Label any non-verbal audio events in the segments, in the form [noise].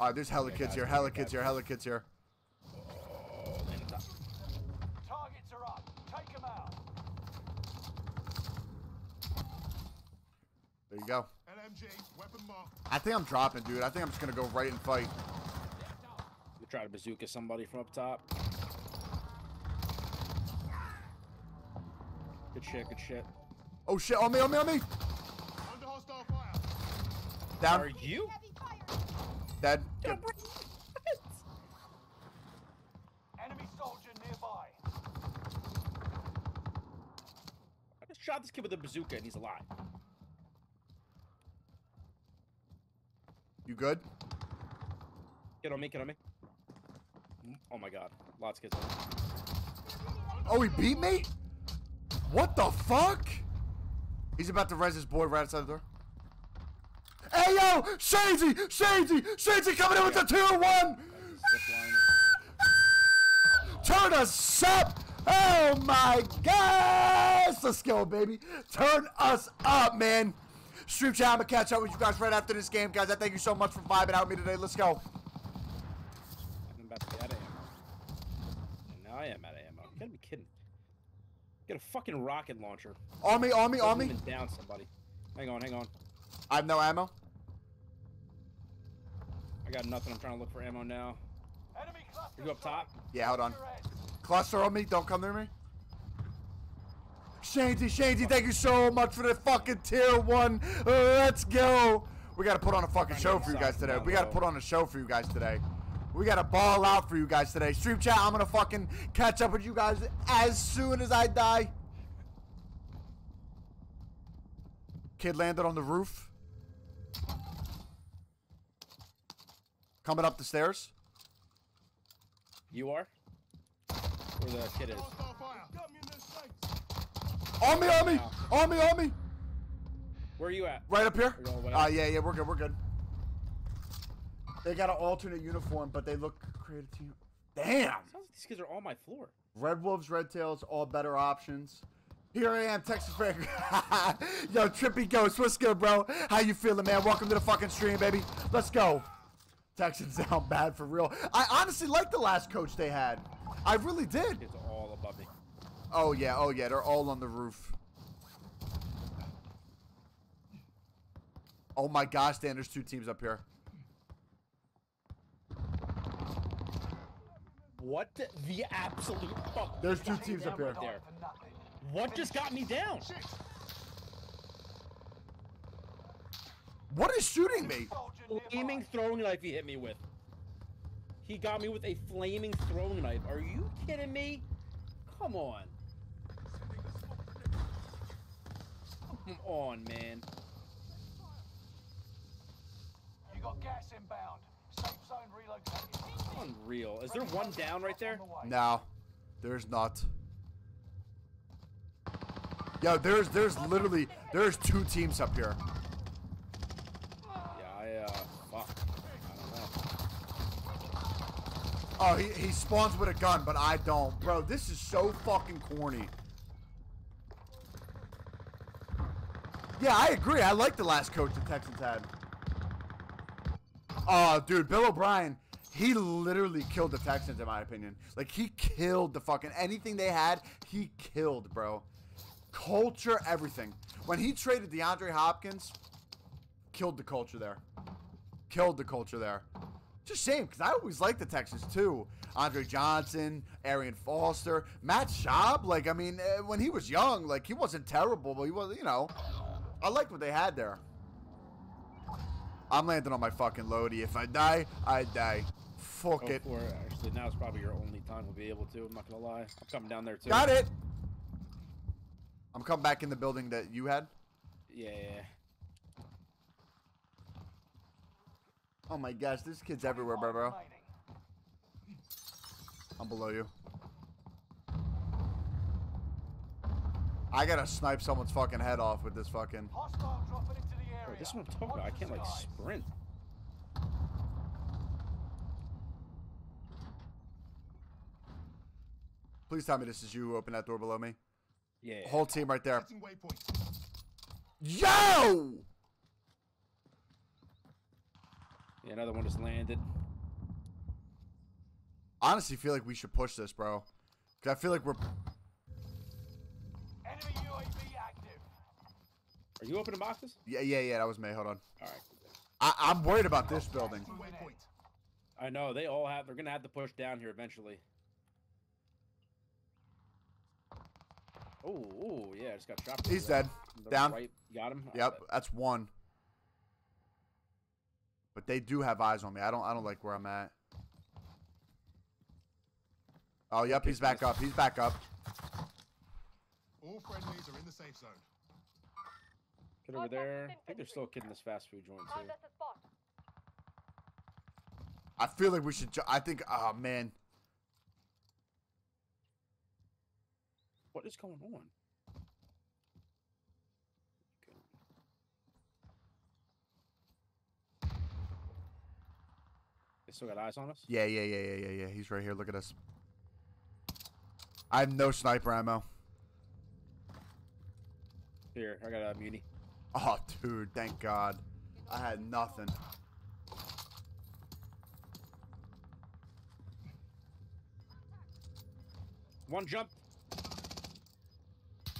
Alright, there's hella Okay, kids here, we hella kids here, hella kids here. Land on top. Targets are up. Take them out. There you go. LMG, weapon marked. I think I'm dropping, dude. I think I'm just gonna go right and fight. We try to bazooka somebody from up top. Good shit, good shit. Oh shit, on me, on me, on me! Under hostile fire. Down, Are you? Heavy fire. dead. Yo, Good. bro. Enemy soldier nearby. I just shot this kid with a bazooka and he's alive. You good? Get on me, get on me. Oh my god. Lots of kids. Oh, he beat me? What the fuck? He's about to res his boy right outside the door. Hey yo! Shady, Shadesy! Shadesy coming in with the tier one! Turn us up! Oh my gosh! Let's go, baby. Turn us up, man. Stream chat, I'm gonna catch up with you guys right after this game, guys. I thank you so much for vibing out with me today. Let's go. I'm about to be out of ammo. And now I am out of ammo. You gotta be kidding. Get a fucking rocket launcher. On me, on me, on me. Down somebody. Hang on, hang on. I have no ammo. I got nothing. I'm trying to look for ammo now. Enemy cluster. You go up top? Yeah, hold on. Cluster on me. Don't come near me. Shanty, Shanty, thank you so much for the fucking tier one. Uh, let's go. We gotta put on a fucking show for you guys today. We gotta put on a show for you guys today. We gotta ball out for you guys today. Stream chat, I'm gonna fucking catch up with you guys as soon as I die. Kid landed on the roof. Coming up the stairs. You are? Where the kid is? Hostile fire. Got me in the sights. On me, on me, on me, on me. Where are you at? Right up here? Way Uh, yeah, yeah, we're good, we're good. They got an alternate uniform, but they look creative to you. Damn! Sounds like these kids are on my floor. Red Wolves, Red Tails, all better options. Here I am, Texas fan. [laughs] Yo, Trippy Ghost, what's good, bro? How you feeling, man? Welcome to the fucking stream, baby. Let's go. Texans [laughs] sound bad for real. I honestly like the last coach they had. I really did. Kids are all above me. Oh, yeah, oh, yeah, they're all on the roof. Oh my gosh, Dan, there's two teams up here. What the absolute fuck? There's two teams up here. right there? What just got me down? What is shooting me? Soldier nearby. Flaming throwing knife he hit me with. He got me with a flaming throwing knife. Are you kidding me? Come on. Come on, man. You got gas inbound. Safe zone relocated. Unreal. Is there one down right there? On the way. No, there's not. Yo, there's there's literally there's two teams up here. Yeah, I, uh, fuck. I don't know. Oh, he, he spawns with a gun, but I don't. Bro, this is so fucking corny. Yeah, I agree. I like the last coach the Texans had. Oh, dude, Bill O'Brien, he literally killed the Texans, in my opinion. Like, he killed the fucking anything they had, he killed, bro. Culture, everything. When he traded DeAndre Hopkins, killed the culture there. Killed the culture there. Just shame, because I always liked the Texans too. Andre Johnson, Arian Foster, Matt Schaub. Like, I mean, eh, when he was young, like, he wasn't terrible, but he was, you know, I liked what they had there. I'm landing on my fucking Lodi. If I die, I die. Fuck Go it. it. Actually, now is probably your only time we'll be able to. I'm not gonna lie. I'm coming down there too. Got it. I'm coming back in the building that you had. Yeah, yeah, Oh my gosh, there's kids everywhere, bro, bro. I'm below you. I gotta snipe someone's fucking head off with this fucking. Hostile dropping into the area. Bro, this is what I'm talking about. I can't like sprint. Please tell me this is you who opened that door below me. Yeah. yeah. Whole team right there. Yo! Yeah, another one just landed. Honestly, feel like we should push this, bro. Cause I feel like we're. Enemy UAV active. Are you opening boxes? Yeah, yeah, yeah. That was me. Hold on. All right. I, I'm worried about this building. I know they all have. They're gonna have to push down here eventually. Oh, ooh, yeah, just got shot. He's dead. Down. Right, got him. Yep, that's one. But they do have eyes on me. I don't. I don't like where I'm at. Oh, yep. He's back up. He's back up. All friendlies are in the safe zone. Get over there. I think there's still a kid in this fast food joint too. Found us a spot. I feel like we should. I think. Oh man. What is going on? They still got eyes on us. Yeah, yeah, yeah, yeah, yeah, yeah. He's right here. Look at us. I have no sniper ammo. Here, I got a muni. Oh, dude. Thank God. I had nothing. One jump.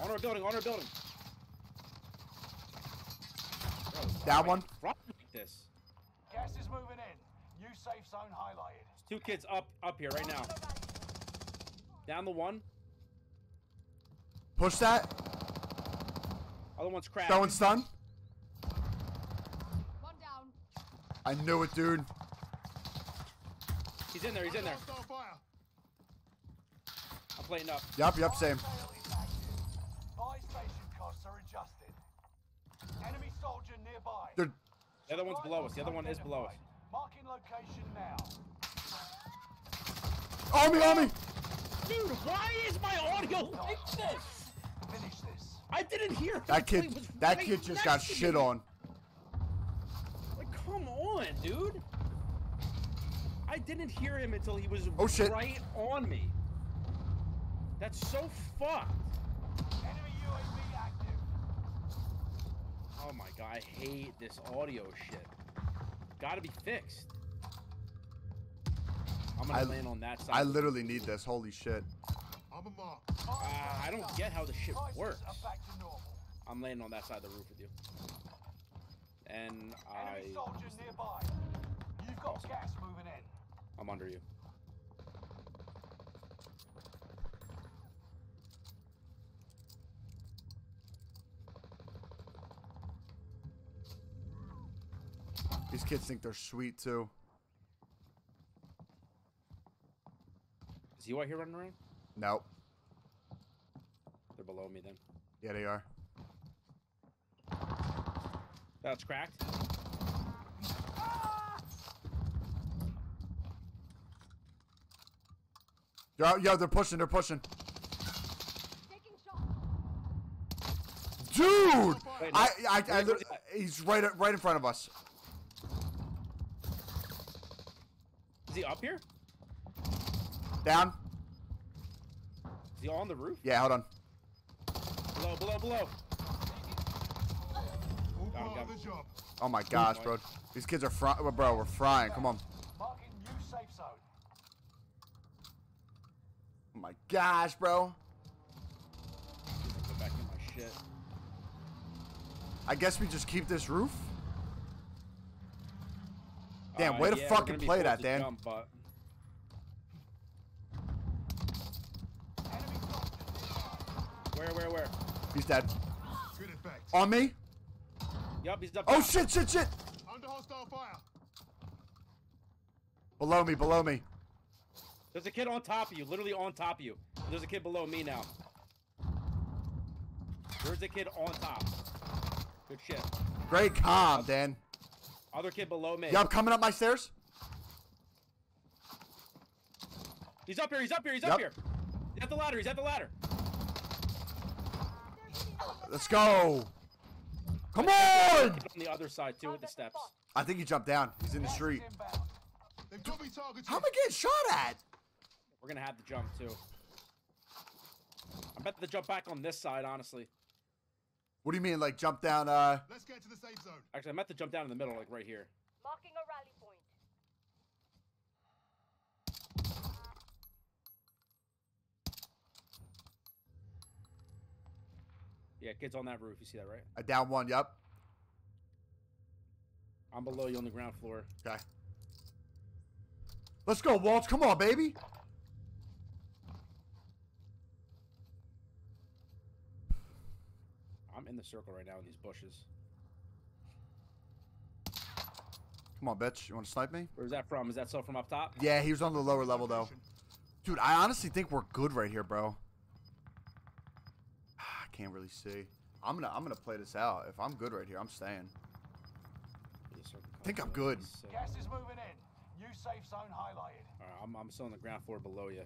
On our building, on our building. Bro, why Down one. running like this. Gas is moving in. New safe zone highlighted. There's two kids up, up here right now. Down the one. Push that. Other one's cracked. Throwing stun. One down. I knew it, dude. He's in there. He's in there. Hostile fire. I'm playing up. Yup, yup, same. Sale is active. Buy station costs are adjusted. Enemy soldier nearby. Dude, The other one's below us. The other one is below us. Marking location now. Army, army! Dude, why is my audio like this? Finish this. I didn't hear. That kid, that right kid just got shit me. on. Like, come on, dude. I didn't hear him until he was Oh, shit. right on me. That's so fucked. Enemy UAV active. Oh my god, I hate this audio shit. Gotta be fixed. I'm gonna I- land on that side. I literally need this. Holy shit. I'm a mark. Uh, I don't get how this shit works. are back to normal. I'm landing on that side of the roof with you. And I, Enemy soldier nearby. You've got gas moving in. I'm under you. These kids think they're sweet too. Is he out here running around? Nope. They're below me then. Yeah, they are. Oh, That's cracked. Yo, yo, they're pushing. They're pushing. Dude, Wait, I, no. I, I, Where- where's he he's right, right in front of us. He up here? Down. Is he on the roof? Yeah, hold on. Below, below, below. All Got him, part got of him. the job. Oh my gosh, bro. These kids are frying. Bro, we're frying. Come on. Marking new safe zone. Oh my gosh, bro. Back in my shit. I guess we just keep this roof. Damn, Uh, way to yeah, we're fucking play that, Dan. Jump, but Enemy soldier nearby. where, where, where? He's dead. Good effect. On me. Yup, he's up. Oh top. shit, shit, shit. Under hostile fire. Below me, below me. There's a kid on top of you, literally on top of you. There's a kid below me now. There's a kid on top. Good shit. Great calm, Dan. Other kid below me. Yeah, I'm coming up my stairs. He's up here. He's up here. He's Yup. up here. He's at the ladder. He's at the ladder. Let's go. Come Kid on. on the other side too with the steps. I think he jumped down. He's in the street. inbound. They've got me. How am I getting shot at? We're gonna have to jump too. I bet the jump back on this side, honestly. What do you mean, like jump down? Uh. Let's get to the safe zone. Actually, I'm about to jump down in the middle, like right here. Marking a rally point. Yeah, kids on that roof. You see that, right? I down one. Yep. I'm below you on the ground floor. Okay. Let's go, Waltz. Come on, baby. I'm in the circle right now in these bushes. Come on, bitch. You want to snipe me? Where's that from? Is that still from up top? Yeah, he was on the lower level though. Dude, I honestly think we're good right here, bro. [sighs] I can't really see. I'm gonna I'm gonna play this out. If I'm good right here, I'm staying. I think I'm good. Gas is moving in. New safe zone highlighted. Alright, I'm, I'm still on the ground floor below you.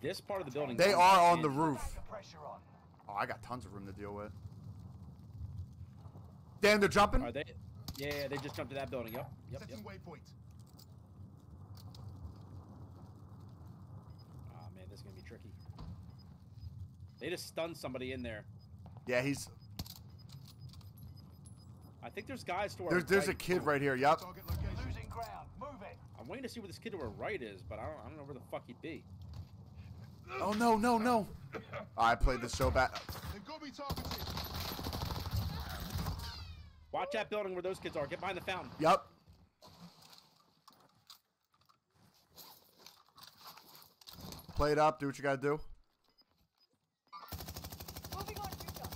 This part of the building. They are on the roof. The pressure on. Oh, I got tons of room to deal with. Dan, they're jumping. Are they? Yeah, yeah, they just jumped to that building. Yep, yep, yep. Setting waypoint. Oh ah, man, this is gonna be tricky. They just stunned somebody in there. Yeah, he's I think there's guys to our there's there's a kid right here. Yep. Target location. Losing ground. Move it. I'm waiting to see where this kid to our right is, but I don't, I don't know where the fuck he'd be. Oh no no no! I played this so bad. They've got me targeted. Watch that building where those kids are. Get behind the fountain. Yep. Play it up. Do what you gotta do. Moving on, future.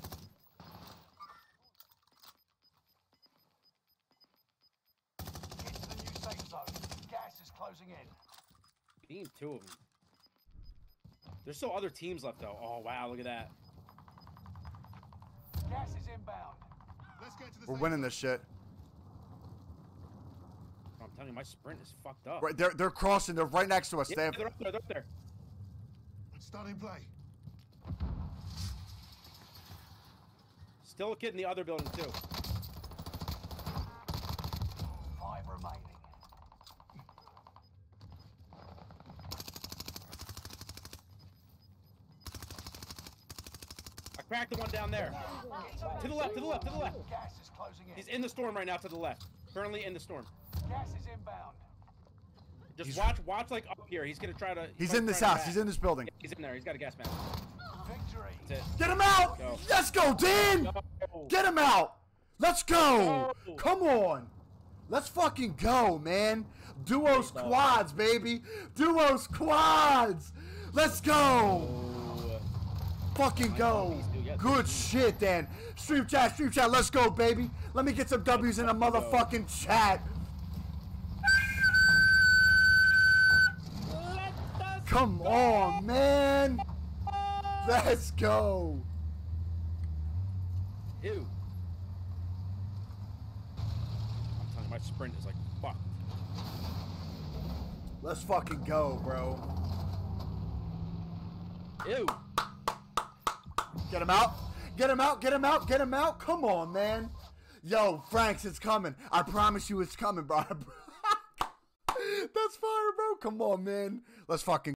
Get to the new safe zone. Gas is closing in. Team two of them. There's still other teams left though. Oh wow, look at that. Gas is inbound. Let's get to the We're safe winning this shit. I'm telling you, my sprint is fucked up. Right, they're they're crossing. They're right next to us. Yeah, They have, they're up there. They're up there. Starting play. Still a kid in the other building too. Five remaining. I cracked the one down there. To the left. To the left. To the left. Gas is closing in. He's in the storm right now. To the left. Currently in the storm. Gas is inbound. Just He's- watch. Watch like up here. He's gonna try to. he's try- in this try house. He's in this building. He's in there. He's got a gas mask. Victory. Get him out! Go. Let's go, Dan! Go. Get him out! Let's go! Go. Come on! Let's fucking go, man! Duo squads, baby! Duo squads! Let's go! Oh, Fucking go! Nice dude. Yeah, Good shit, Dan. Stream chat, stream chat. Let's go, baby. Let me get some W's in a motherfucking chat. Come on, man. Let's go. Ew. I'm telling you, my sprint is like fuck. Let's fucking go, bro. Ew. Get him out. Get him out. Get him out. Get him out. Come on, man. Yo, Franks, it's coming. I promise you it's coming, bro. [laughs] That's fire, bro. Come on, man. Let's fucking